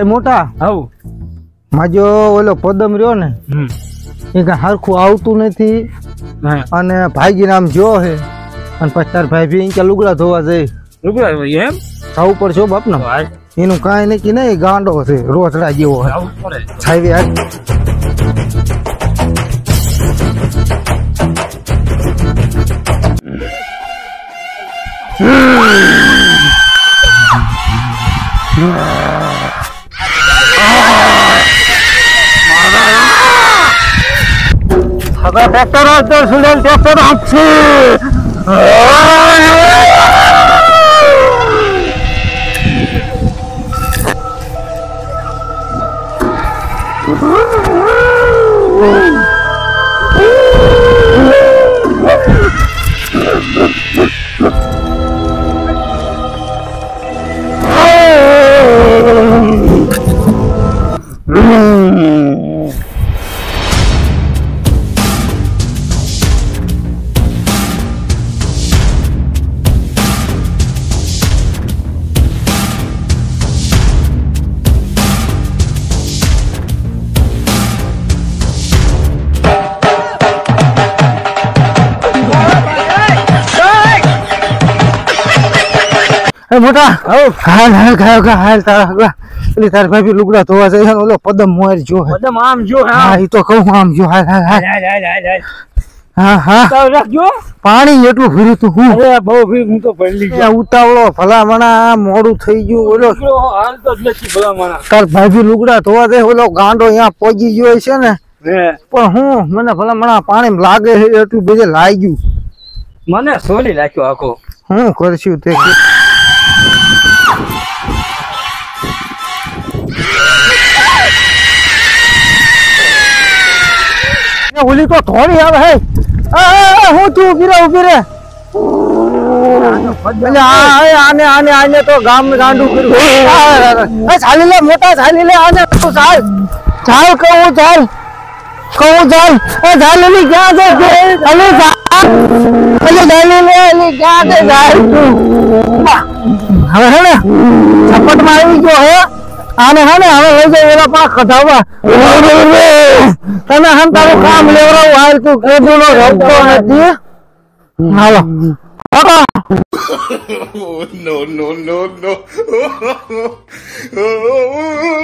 એ મોટા? હવ. માજો ઓલો પદમ રહ્યો ને એ કઈ હરખું આવતું નથી. અને ભાઈજી નામ જો હે અને પછી તાર ભાઈ ભી ત્યાં લુગડા ધોવા જાય. લુગડા એમ? આવું પડશે બાપ ને? એનું કાંઈ નહીં નહીં ગાંડો છે રોતડા જેવો આવું પડે છાવી આજ હવે ટ્રેક્ટર તો સુડેલ એ મોટા! હાલ હાલ ખાયો ખા હાલ તારા હગા પેલી તાર ભાઈ લુગડા ધોવા જાય. ઓલો પદમ મોર જો આમ જો હા. એ તો કહું આમ જો. હાલ હાલ હા હા. રાખજો. પાણી એટલું ભર્યું તું હું. અરે બહુ હું તો પડી ગયો ઉતાવળો ભલામણા મોડું થઈ ગયું. ઓલો હાલ તો જ નથી ભલા તાર ભાઈ લુગડા ધોવા દે ઓલો ગાંડો અહીંયા પોગી ગયો છે ને. પણ હું મને ભલામણા પાણી લાગે એટલું બધે લાગ્યું. મને સોલી લાગ્યો આખો. હું કરશું તે? એ ઓલી તો થોડી આવે હે આ, આ, હું તું ઊભી રે ઊભી રે એટલે આ આ, આને આને આને તો ગામ ગાંડું કર્યું આ, આ, આ, ચાલી લે મોટા ચાલી લે આને તું ચાલ ચાલ કહું ચાલ કહું ચાલ એ ચાલી ક્યાં છે ચાલી હવે હે ને ઝપટમાં આવી ગયો હે. આને હે ને હવે લઈ જાય એના પાક કઢાવવા તમે હમ તારું કામ લેવડાવું હાલ તું કેદુ નો રમતો નથી. હાલો. કાકા no, no, no, no.